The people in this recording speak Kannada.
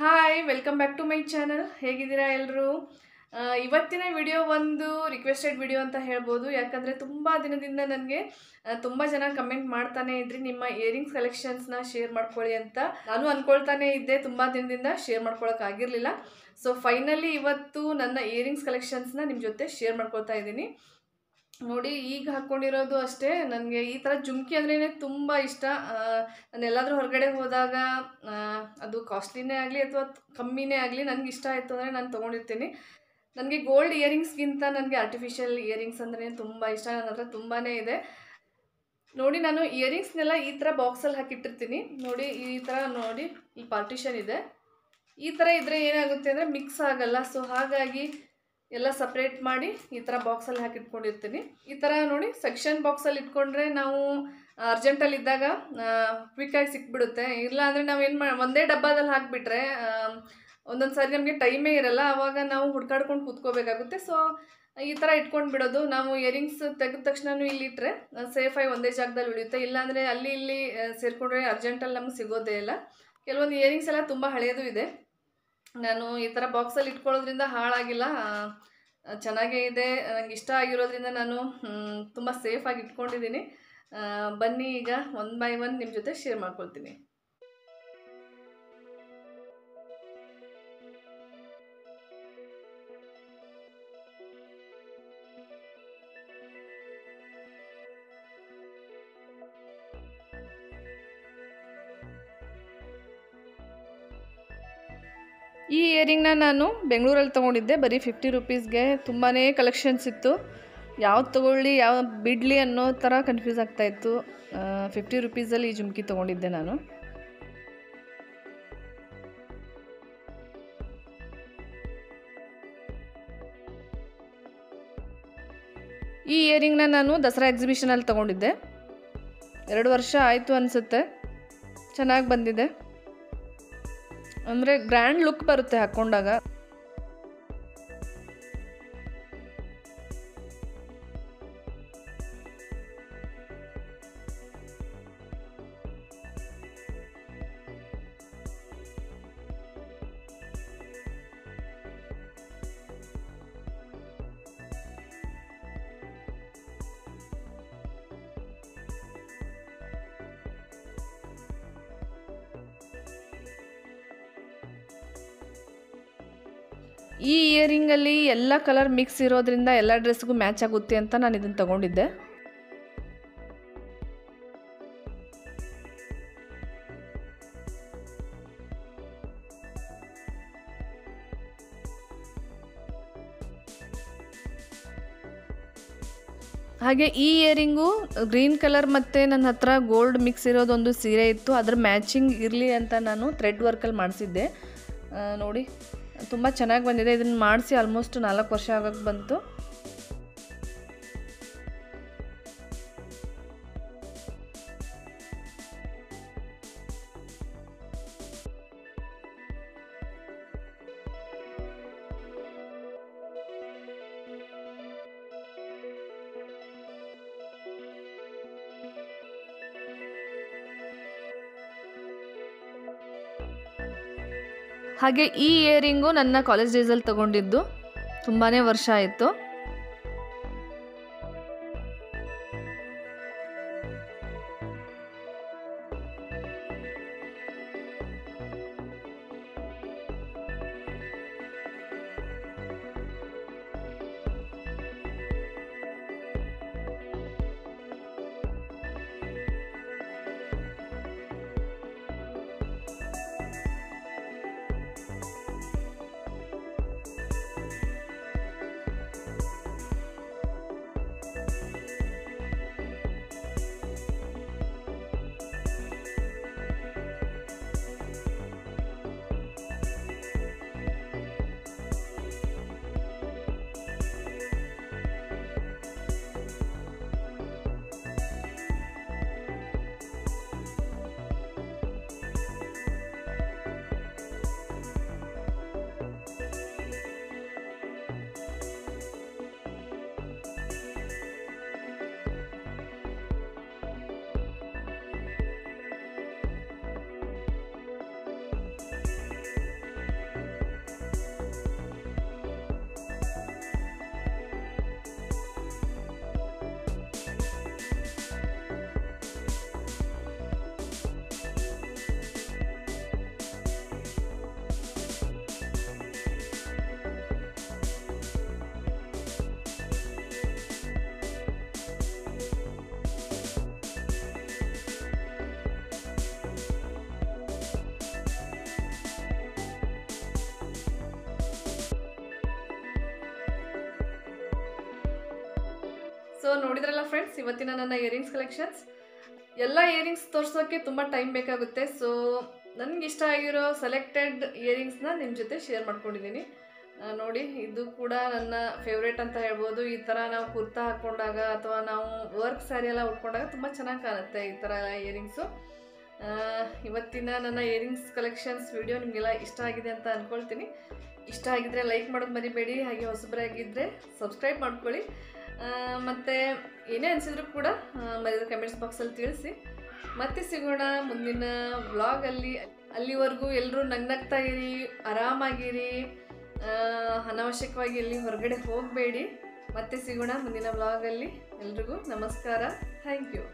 Hi welcome back to my channel ಹೇಗಿದ್ದೀರಾ ಎಲ್ಲರೂ ಇವತ್ತಿನ ವಿಡಿಯೋ ಒಂದು ರಿಕ್ವೆಸ್ಟೆಡ್ ವಿಡಿಯೋ ಅಂತ ಹೇಳ್ಬೋದು. ಯಾಕಂದರೆ ತುಂಬ ದಿನದಿಂದ ನನಗೆ ತುಂಬ ಜನ ಕಮೆಂಟ್ ಮಾಡ್ತಾನೆ ಇದ್ರಿ. ನಿಮ್ಮ ಇಯರಿಂಗ್ಸ್ ಕಲೆಕ್ಷನ್ಸ್ನ ಶೇರ್ ಮಾಡ್ಕೊಳ್ಳಿ ಅಂತ ನಾನು ಅಂದ್ಕೊಳ್ತಾನೆ ಇದ್ದೆ. ತುಂಬ ದಿನದಿಂದ ಶೇರ್ ಮಾಡ್ಕೊಳ್ಳೋಕ್ಕಾಗಿರಲಿಲ್ಲ ಸೊ ಫೈನಲಿ ಇವತ್ತು ನನ್ನ ಇಯರಿಂಗ್ಸ್ ಕಲೆಕ್ಷನ್ಸ್ನ ನಿಮ್ಮ ಜೊತೆ ಶೇರ್ ಮಾಡ್ಕೊಳ್ತಾ ಇದ್ದೀನಿ. ನೋಡಿ ಈಗ ಹಾಕ್ಕೊಂಡಿರೋದು ಅಷ್ಟೇ. ನನಗೆ ಈ ಥರ ಜುಮ್ಕಿ ಅಂದ್ರೇ ತುಂಬ ಇಷ್ಟ. ನಾನು ಎಲ್ಲಾದರೂ ಹೊರಗಡೆ ಹೋದಾಗ ಅದು ಕಾಸ್ಟ್ಲಿನೇ ಆಗಲಿ ಅಥವಾ ಕಮ್ಮಿನೇ ಆಗಲಿ ನನಗೆ ಇಷ್ಟ ಆಯಿತು ಅಂದರೆ ನಾನು ತೊಗೊಂಡಿರ್ತೀನಿ. ನನಗೆ ಗೋಲ್ಡ್ ಇಯರಿಂಗ್ಸ್ಗಿಂತ ನನಗೆ ಆರ್ಟಿಫಿಷಿಯಲ್ ಇಯರಿಂಗ್ಸ್ ಅಂದ್ರೆ ತುಂಬ ಇಷ್ಟ. ನನ್ನ ಹತ್ರ ತುಂಬಾ ಇದೆ. ನೋಡಿ ನಾನು ಇಯರಿಂಗ್ಸ್ನೆಲ್ಲ ಈ ಥರ ಬಾಕ್ಸಲ್ಲಿ ಹಾಕಿಟ್ಟಿರ್ತೀನಿ. ನೋಡಿ ಈ ಥರ ನೋಡಿ ಈ ಪಾರ್ಟಿಷನ್ ಇದೆ. ಈ ಥರ ಇದ್ದರೆ ಏನಾಗುತ್ತೆ ಅಂದರೆ ಮಿಕ್ಸ್ ಆಗಲ್ಲ. ಸೊ ಹಾಗಾಗಿ ಎಲ್ಲ ಸಪ್ರೇಟ್ ಮಾಡಿ ಈ ಥರ ಬಾಕ್ಸಲ್ಲಿ ಹಾಕಿಟ್ಕೊಂಡಿರ್ತೀನಿ. ಈ ಥರ ನೋಡಿ ಸೆಕ್ಷನ್ ಬಾಕ್ಸಲ್ಲಿ ಇಟ್ಕೊಂಡ್ರೆ ನಾವು ಅರ್ಜೆಂಟಲ್ಲಿ ಇದ್ದಾಗ ಕ್ವಿಕ್ಕಾಗಿ ಸಿಕ್ಬಿಡುತ್ತೆ. ಇಲ್ಲ ಅಂದರೆ ನಾವು ಏನು ಮಾಡಿ ಒಂದೇ ಡಬ್ಬದಲ್ಲಿ ಹಾಕಿಬಿಟ್ರೆ ಒಂದೊಂದು ಸಾರಿ ನಮಗೆ ಟೈಮೇ ಇರಲ್ಲ. ಆವಾಗ ನಾವು ಹುಡ್ಕಾಡ್ಕೊಂಡು ಕೂತ್ಕೋಬೇಕಾಗುತ್ತೆ. ಸೊ ಈ ಥರ ಇಟ್ಕೊಂಡು ಬಿಡೋದು ನಾವು ಇಯರಿಂಗ್ಸ್ ತೆಗೆದ ತಕ್ಷಣ ಇಲ್ಲಿ ಇಟ್ಟರೆ ಸೇಫಾಗಿ ಒಂದೇ ಜಾಗದಲ್ಲಿ ಉಳಿಯುತ್ತೆ. ಇಲ್ಲಾಂದರೆ ಅಲ್ಲಿ ಇಲ್ಲಿ ಸೇರಿಕೊಂಡ್ರೆ ಅರ್ಜೆಂಟಲ್ಲಿ ನಮಗೆ ಸಿಗೋದೇ ಇಲ್ಲ. ಕೆಲವೊಂದು ಇಯರಿಂಗ್ಸ್ ಎಲ್ಲ ತುಂಬ ಹಳೆಯದು ಇದೆ. ನಾನು ಈ ಥರ ಬಾಕ್ಸಲ್ಲಿ ಇಟ್ಕೊಳ್ಳೋದ್ರಿಂದ ಹಾಳಾಗಿಲ್ಲ. ಚೆನ್ನಾಗೇ ಇದೆ. ನನಗೆ ಇಷ್ಟ ಆಗಿರೋದ್ರಿಂದ ನಾನು ತುಂಬ ಸೇಫಾಗಿ ಇಟ್ಕೊಂಡಿದ್ದೀನಿ. ಬನ್ನಿ ಈಗ ಒನ್ ಬೈ ಒನ್ ನಿಮ್ಮ ಜೊತೆ ಶೇರ್ ಮಾಡ್ಕೊಳ್ತೀನಿ. ಈ ಇಯರಿಂಗ್ನ ನಾನು ಬೆಂಗಳೂರಲ್ಲಿ ತೊಗೊಂಡಿದ್ದೆ. ಬರೀ ಫಿಫ್ಟಿ ರುಪೀಸ್ಗೆ ತುಂಬಾ ಕಲೆಕ್ಷನ್ಸ್ ಇತ್ತು. ಯಾವ್ದು ತೊಗೊಳ್ಳಿ ಯಾವ ಬಿಡಲಿ ಅನ್ನೋ ಥರ ಕನ್ಫ್ಯೂಸ್ ಆಗ್ತಾಯಿತ್ತು ಫಿಫ್ಟಿ ರುಪೀಸಲ್ಲಿ ಈ ಜುಮ್ಕಿ ತೊಗೊಂಡಿದ್ದೆ ನಾನು. ಈ ಇಯರಿಂಗ್ನ ನಾನು ದಸರಾ ಎಕ್ಸಿಬಿಷನಲ್ಲಿ ತೊಗೊಂಡಿದ್ದೆ. ಎರಡು ವರ್ಷ ಆಯಿತು ಅನಿಸುತ್ತೆ. ಚೆನ್ನಾಗಿ ಬಂದಿದೆ. ಅಂದರೆ ಗ್ರ್ಯಾಂಡ್ ಲುಕ್ ಬರುತ್ತೆ ಹಾಕ್ಕೊಂಡಾಗ ಈ ಇಯರಿಂಗಲ್ಲಿ ಎಲ್ಲ ಕಲರ್ ಮಿಕ್ಸ್ ಇರೋದ್ರಿಂದ ಎಲ್ಲ ಡ್ರೆಸ್ಗೂ ಮ್ಯಾಚ್ ಆಗುತ್ತೆ ಅಂತ ನಾನು ಇದನ್ನು ತಗೊಂಡಿದ್ದೆ. ಹಾಗೆ ಈ ಇಯರಿಂಗು ಗ್ರೀನ್ ಕಲರ್ ಮತ್ತು ನನ್ನ ಹತ್ರ ಗೋಲ್ಡ್ ಮಿಕ್ಸ್ ಇರೋದೊಂದು ಸೀರೆ ಇತ್ತು. ಅದ್ರ ಮ್ಯಾಚಿಂಗ್ ಇರಲಿ ಅಂತ ನಾನು ಥ್ರೆಡ್ ವರ್ಕಲ್ಲಿ ಮಾಡಿಸಿದ್ದೆ. ನೋಡಿ. ತುಂಬ ಚೆನ್ನಾಗಿ ಬಂದಿದೆ. ಇದನ್ನು ಮಾಡಿಸಿ ಆಲ್ಮೋಸ್ಟ್ ನಾಲ್ಕು ವರ್ಷ ಆಗೋಕ್ಕೆ ಬಂತು. ಹಾಗೆ ಈ ಇಯರಿಂಗು ನನ್ನ ಕಾಲೇಜ್ ಡೇಸಲ್ಲಿ ತಗೊಂಡಿದ್ದು ತುಂಬಾ ವರ್ಷ ಆಯಿತು. ಸೊ ನೋಡಿದ್ರಲ್ಲ ಫ್ರೆಂಡ್ಸ್ ಇವತ್ತಿನ ನನ್ನ ಇಯರಿಂಗ್ಸ್ ಕಲೆಕ್ಷನ್ಸ್ ಎಲ್ಲ ಇಯರಿಂಗ್ಸ್ ತೋರಿಸೋಕ್ಕೆ ತುಂಬ ಟೈಮ್ ಬೇಕಾಗುತ್ತೆ. ಸೊ ಇಷ್ಟ ಆಗಿರೋ ಸೆಲೆಕ್ಟೆಡ್ ಇಯರಿಂಗ್ಸ್ನ ನಿಮ್ಮ ಜೊತೆ ಶೇರ್ ಮಾಡ್ಕೊಂಡಿದ್ದೀನಿ. ನೋಡಿ, ಇದು ಕೂಡ ನನ್ನ ಫೇವ್ರೇಟ್ ಅಂತ ಹೇಳ್ಬೋದು. ಈ ಥರ ನಾವು ಕುರ್ತಾ ಹಾಕ್ಕೊಂಡಾಗ ಅಥವಾ ನಾವು ವರ್ಕ್ ಸ್ಯಾರಿ ಎಲ್ಲ ಉಟ್ಕೊಂಡಾಗ ತುಂಬ ಚೆನ್ನಾಗಿ ಕಾಣುತ್ತೆ ಈ ಥರ ಇಯರಿಂಗ್ಸು ಇವತ್ತಿನ ನನ್ನ ಇಯರಿಂಗ್ಸ್ ಕಲೆಕ್ಷನ್ಸ್ ವಿಡಿಯೋ ನಿಮಗೆಲ್ಲ ಇಷ್ಟ ಆಗಿದೆ ಅಂತ ಅಂದ್ಕೊಳ್ತೀನಿ ಇಷ್ಟ ಆಗಿದ್ದರೆ ಲೈಕ್ ಮಾಡೋದು ಮರಿಬೇಡಿ, ಹಾಗೆ ಹೊಸಬರಾಗಿದ್ದರೆ ಸಬ್ಸ್ಕ್ರೈಬ್ ಮಾಡ್ಕೊಳ್ಳಿ. ಮತ್ತು ಏನೇ ಅನಿಸಿದ್ರು ಕೂಡ ಮರಿದ ಕಮೆಂಟ್ಸ್ ಬಾಕ್ಸಲ್ಲಿ ತಿಳಿಸಿ. ಮತ್ತೆ ಸಿಗೋಣ ಮುಂದಿನ ವ್ಲಾಗಲ್ಲಿ ಅಲ್ಲಿವರೆಗೂ ಎಲ್ಲರೂ ನಗ್ನಗ್ತಾ ಇರಿ, ಆರಾಮಾಗಿರಿ. ಅನಾವಶ್ಯಕವಾಗಿ ಎಲ್ಲಿ ಹೊರಗಡೆ ಹೋಗಬೇಡಿ. ಮತ್ತೆ ಸಿಗೋಣ ಮುಂದಿನ ವ್ಲಾಗಲ್ಲಿ ಎಲ್ರಿಗೂ ನಮಸ್ಕಾರ. Thank you